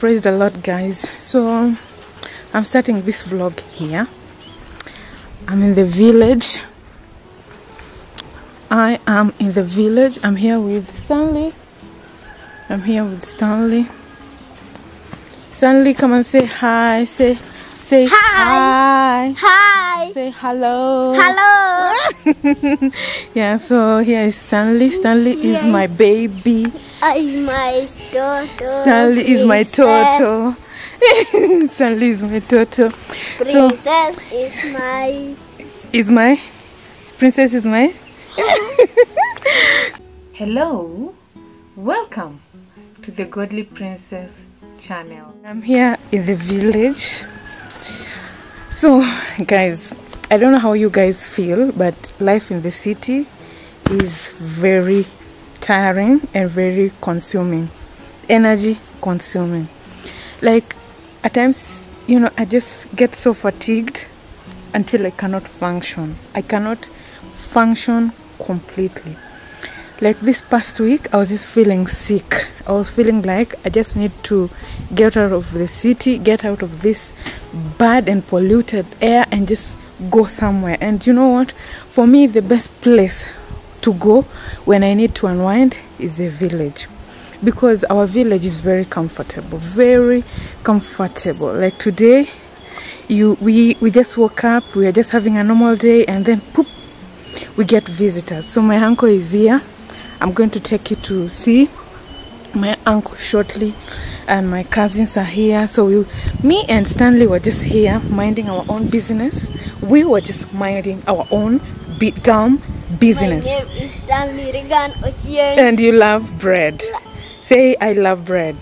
praise the lord guys. So i'm starting this vlog here. I'm in the village. I am in the village. I'm here with stanley. I'm here with stanley. Stanley come and say hi. Say say hi, Hi. say hello Hello. yeah so here is stanley stanley is my Yes. baby uh, is my daughter. stanley is my Princess. toto stanley is my toto so Princess is my. is my princess is my hello welcome to the godly princess channel i'm here in the village so guys i don't know how you guys feel but life in the city is very tiring and very consuming energy consuming. Like at times you know i just get so fatigued until i cannot function. I cannot function completely like this past week i was just feeling sick. I was feeling like i just need to get out of the city get out of this bad and polluted air and just go somewhere. And you know what? For me the best place to go when i need to unwind is a village. Because our village is very comfortable very comfortable. Like today you we we just woke up we are just having a normal day and then poop we get visitors. So my uncle is here i'm going to take you to see my uncle shortly and my cousins are here so we, me and stanley were just here minding our own business we were just minding our own be- dumb business My name is Stanley Regan Ochieng. and you love bread say i love bread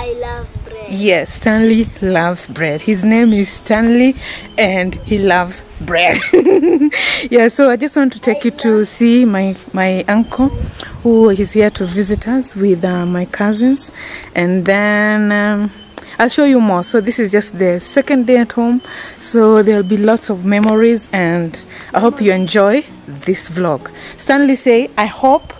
I love bread. Yes, Stanley loves bread. His name is Stanley and he loves bread. yeah, so I just want to take you to see my my uncle who is here to visit us with uh, my cousins and then um, I'll show you more. So this is just the second day at home. So there'll be lots of memories and I hope you enjoy this vlog. Stanley say, I hope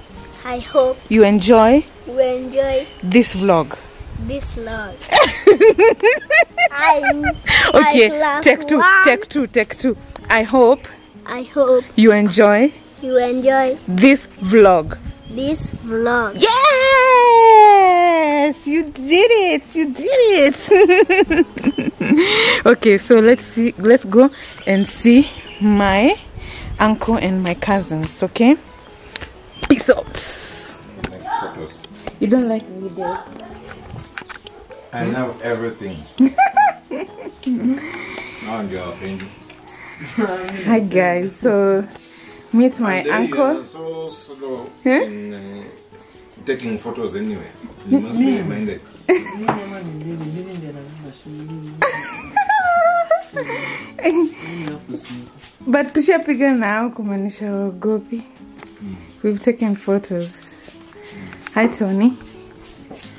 I hope you enjoy you enjoy this vlog. this vlog. I, Okay, take two, one. take two, take two. I hope I hope you enjoy you enjoy this vlog. This vlog. Yes, you did it. You did it. okay, so let's see. Let's go and see my uncle and my cousins. Okay. Peace out. Photos. You don't like videos? I love everything. now you're offended. Hi guys. So meet my And uncle. You're so slow Huh? in uh, taking photos anyway. You must be reminded. But tushapiga nao kumaanisha waogopi. We've taken photos. Hi Tony.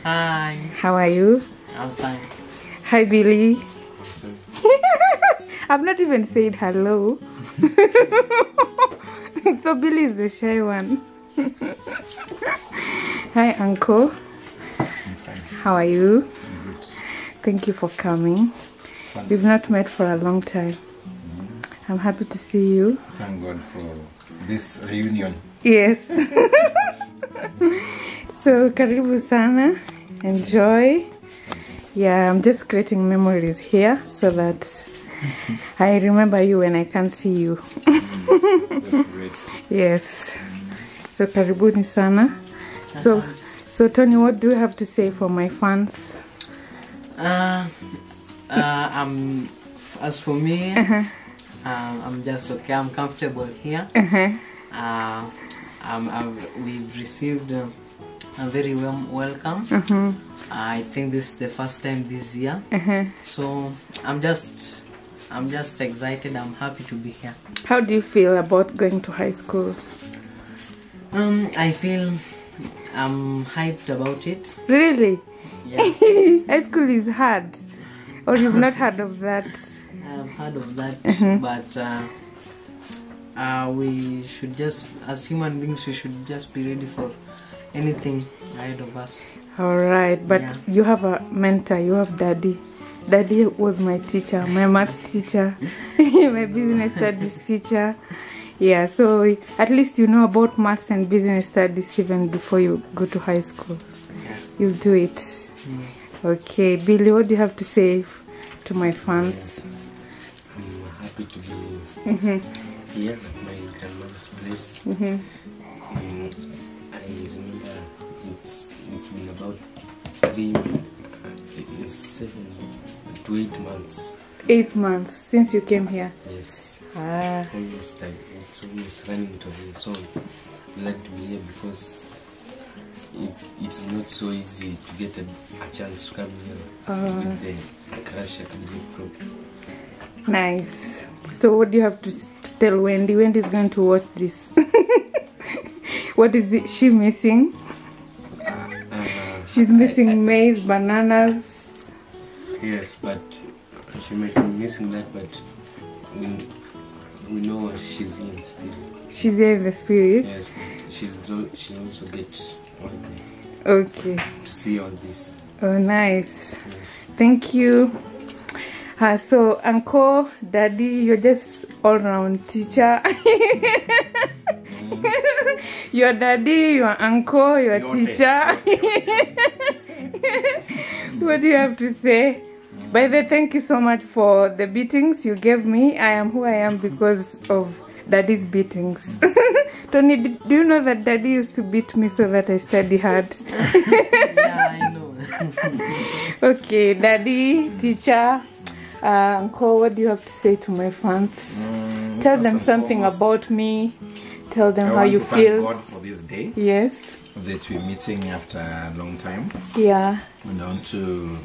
Hi, How are you? I'm fine. Hi Billy. I've not even said hello. so Billy is the shy one. Hi Uncle. How are you? Thank you for coming. We've not met for a long time. I'm happy to see you. Thank God for this reunion. Yes. so karibu sana. Enjoy. Yeah, I'm just creating memories here so that I remember you when I can't see you. Mm, Yes. So karibuni sana. So so Tony, what do you have to say for my fans? Uh, uh, I'm, as for me, Uh-huh. um, I'm just okay. I'm comfortable here. Uh-huh. Uh, um, I've, we've received uh, a very warm welcome. Uh-huh. I think this is the first time this year, Uh-huh. so I'm just, I'm just excited. I'm happy to be here. How do you feel about going to high school? Um, I feel I'm hyped about it. Really? Yeah, high school is hard. Or you've not heard of that? I've heard of that, Mhm. but uh, uh, we should just, as human beings, we should just be ready for anything ahead of us. All right, but Yeah. you have a mentor. You have daddy. Daddy was my teacher, my math teacher, my business studies teacher. Yeah, so at least you know about maths and business studies even before you go to high school. Yeah. You'll do it. Okay, Billy, what do you have to say to my fans? I'm happy to be here at my grandmother's place. Um, I remember it's it's been about three, it's seven to eight months. Eight months since you came here. Yes, Ah, almost like it's almost running to me. So I'm glad to be here because it, it's not so easy to get a, a chance to come here with the Crash Academic program. nice. So, what do you have to tell Wendy? Wendy's going to watch this. what is it she missing? She's missing maize, bananas. Yes, but she might be missing that, but we, we know she's in spirit. She's there in the spirit. Yes, she'll she'll also get all the, Okay. to see all this. Oh, nice. Thank you. Uh, so, uncle, daddy, you're just all round teacher. your daddy, your uncle, your Yote. teacher. what do you have to say? By the way, thank you so much for the beatings you gave me. I am who I am because of daddy's beatings. Tony, do you know that daddy used to beat me so that I study hard? yeah, I know. Okay, daddy, teacher, uh, uncle, what do you have to say to my fans? Mm, Tell them something foremost, about me. Tell them I how you feel. God for this day Yes. that we're meeting after a long time. Yeah. And I want to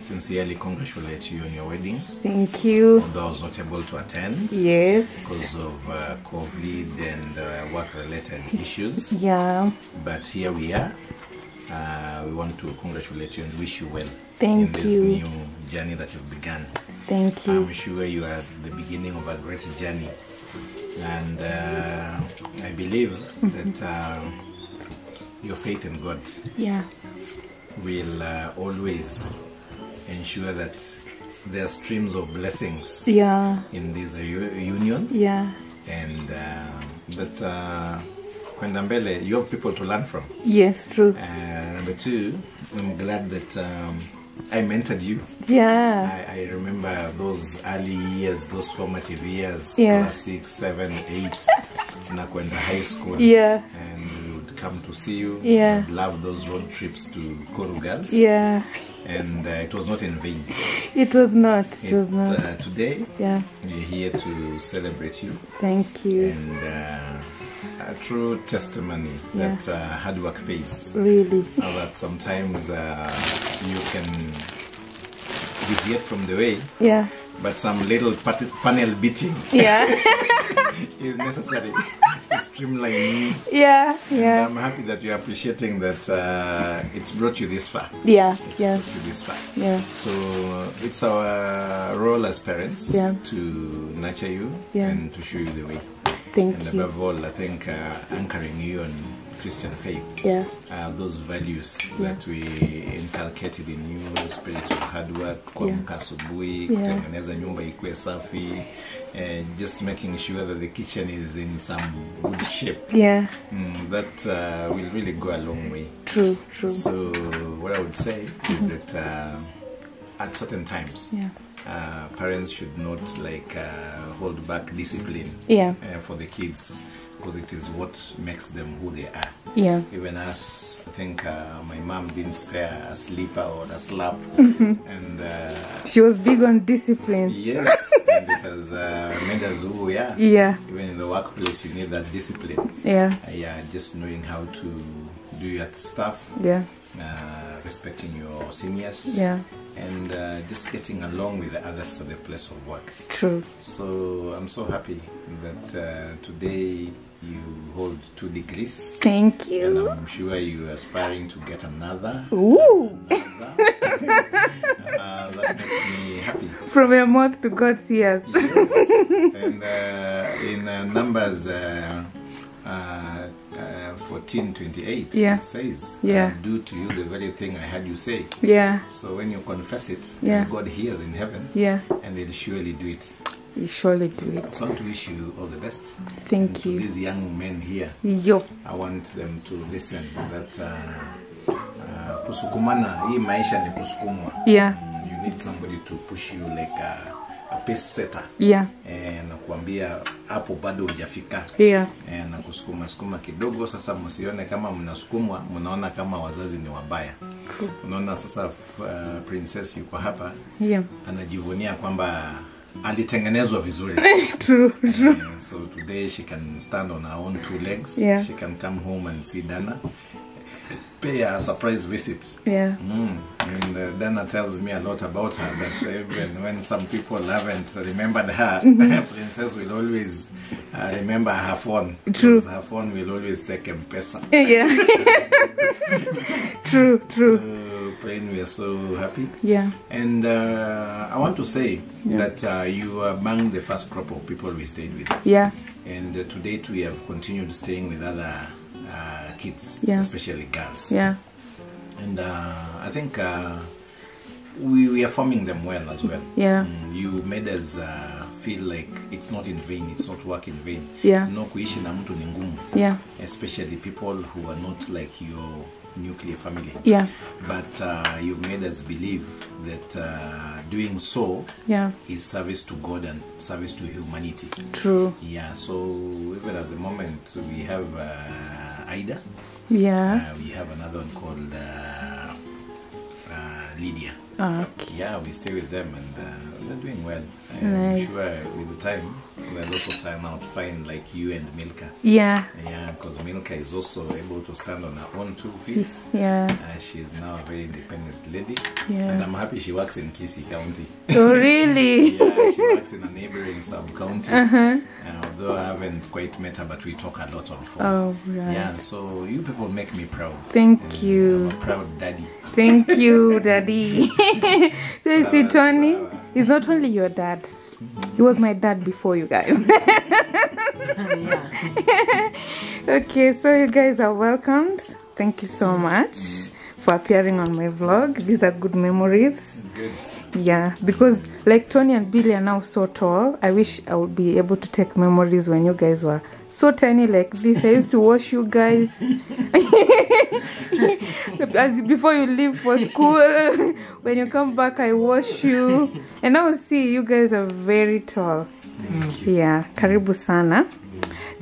sincerely congratulate you on your wedding, Thank you. although I was not able to attend Yes. because of uh, COVID and uh, work-related issues. Yeah. But here we are. Uh, we want to congratulate you and wish you well in Thank this you. new journey that you've begun. Thank you. I'm sure you are at the beginning of a great journey. And uh, I believe that uh, your faith in God Yeah. will uh, always ensure that there are streams of blessings Yeah. in this reunion Yeah. and uh, that uh, kwenda mbele you have people to learn from. Yes, true. Uh, number two, I'm glad that um, I mentored you. Yeah. I, I remember those early years, those formative years, Yeah. class six, seven, eight, nakwenda high school. Yeah. And we would come to see you. Yeah. Love those road trips to Koru Girls. Yeah. And uh, it was not in vain. It was not. It It, was not. uh, today, Yeah. we're here to celebrate you. Thank you. And uh, a true testimony Yeah. that uh, hard work pays. Really. Now that sometimes uh, you can deviate from the way, Yeah. but some little pat- panel beating Yeah. is necessary to streamline yeah. And Yeah. I'm happy that you're appreciating that uh, it's brought you this far. Yeah. It's Yeah. brought you this far. Yeah. So uh, it's our role as parents Yeah. to nurture you Yeah. and to show you the way. Thank And you. above all, I think uh, anchoring you on Christian faith. Yeah. Uh, those values Yeah. that we inculcated in you, spirit of hard work, kuamka asubuhi, Yeah. kutengeneza nyumba ikuwe safi, uh, just making sure that the kitchen is in some good shape. Yeah. Mm, that uh, will really go a long way. True. True. So what I would say is that uh, at certain times, Yeah. uh, parents should not like uh, hold back discipline Yeah. uh, for the kids because it is what makes them who they are. Yeah. Even us, I think uh, my mom didn't spare a slipper or a slap, and uh, She was big on discipline. yes, and it has uh, made us who we are. Yeah. Even in the workplace, you need that discipline. Yeah. Yeah, just knowing how to do your stuff, Yeah. uh, respecting your seniors, Yeah. And uh, just getting along with the others at the place of work. True. So I'm so happy that uh, today you hold two degrees. Thank you. And. I'm sure you're aspiring to get another. Ooh. another. uh, that makes me happy. From your mouth to God's ears. Yes. and uh, in uh, numbers uh, uh, uh, 14 28 Yeah. it says Yeah. "I'll do to you the very thing i had you say Yeah. so when you confess it Yeah. god hears in heaven Yeah. and he'll surely do it You surely do it. so i want to wish you all the best Thank you. these young men here Yo. i want them to listen that uh, uh, kusukumana hii maisha ni kusukumwa Yeah. Mm, you need somebody to push you like a, a pace setter Yeah. eh, na kuambia hapo bado hujafika Yeah. eh, na kusukuma sukuma kidogo sasa msione kama mnasukumwa mnaona kama wazazi ni wabaya unaona sasa uh, princess yuko hapa Yeah. anajivunia kwamba alitengenezwa vizuri True. True. Eh, so today she can stand on her own two legs Yeah. she can come home and see dana pay a surprise visit Yeah. Mm. And uh, Dana tells me a lot about her that even when some people haven't remembered her, Princess will always uh, remember her phone. True. Because Her phone will always take M-Pesa. Yeah. true. True. So, Plain, we are so happy. Yeah. And uh, I want to say that uh, you are among the first crop of people we stayed with. Yeah. And uh, to date, we have continued staying with other kids, Yeah. especially girls. Yeah. and uh, I think uh, we, we are forming them well as well. Yeah. Mm, you made us uh, feel like it's not in vain, it's not work in vain. Yeah. No kuishi na mtu ni ngumu, Yeah. especially people who are not like your nuclear family. Yeah. But uh, you made us believe that uh, doing so Yeah. is service to God and service to humanity. True. Yeah, so even at the moment we have uh, Ida. Yeah. Uh, we have another one called uh, Okay. Yeah, we stay with them and uh, they're doing well. I'm sure with the time they'll also turn out fine like you and Milka. Yeah. Yeah, because Milka is also able to stand on her own two feet. Yeah. Uh, she is now a very independent lady. Yeah. And I'm happy she works in Kisii County. Oh, really? yeah, she works in a neighboring sub county. Uh-huh. Uh, although I haven't quite met her, but we talk a lot on phone. Oh, right. Yeah, so you people make me proud. Thank And you. I'm a proud daddy. Thank you, Daddy. so you see, uh, Tony is not only your dad. He was my dad before you guys. okay, so you guys are welcomed. Thank you so much mm-hmm. for appearing on my vlog. These are good memories. Good. Yeah, because like Tony and Billy are now so tall. I wish I would be able to take memories when you guys were so tiny like this. I used to wash you guys as before you leave for school. when you come back, I wash you, and now see you guys are very tall. Yeah, karibu sana.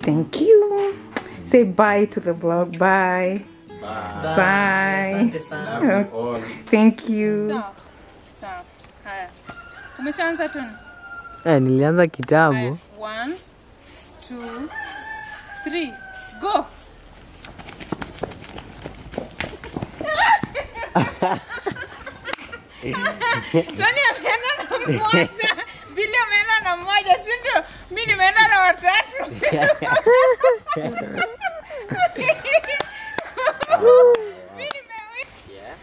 Thank you. Say bye to the vlog. Bye. Bye. Bye. Asante sana. Love you all. Thank you. Umeshaanza Tony? Eh, nilianza kitambo. One, two, three, go! Tony ameenda na mmoja, Billy ameenda na mmoja, si ndio? Mimi nimeenda na watatu.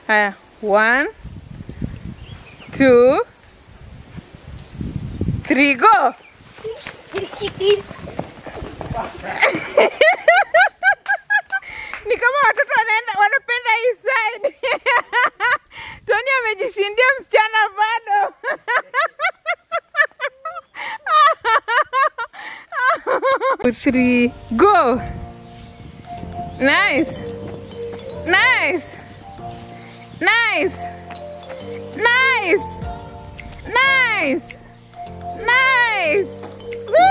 Haya, one, two, three, go! ni kama watoto wanaenda wanapenda hii side. Tony amejishindia msichana bado. Three go nice. Nice. Nice. Nice. Nice Woo!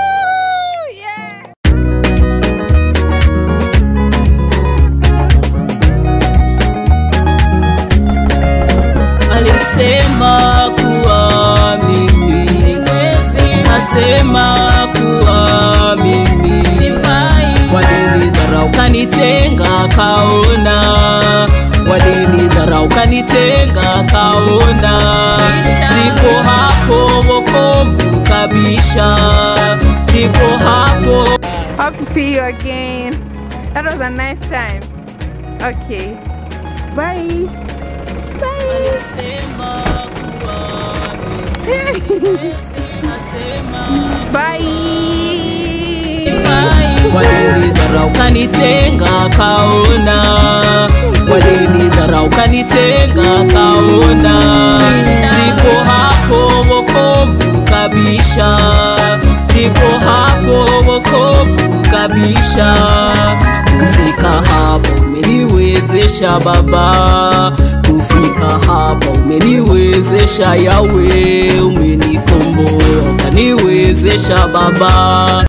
alisema kuwa mimi. Kanitenga kaona. Walinidharau kanitenga kaona. Niko hapo ndipo hapo Hope to see you again. That was a nice time. Okay. Bye. Bye. alisema kuwa mimi nasema Bye. walinidharau walinidharau kanitenga kaona walinidharau kanitenga kaona kabisha ndipo hapo wokovu kabisha kufika hapo umeniwezesha baba. Kufika hapo umeniwezesha yawe. Umenikomboa ukaniwezesha baba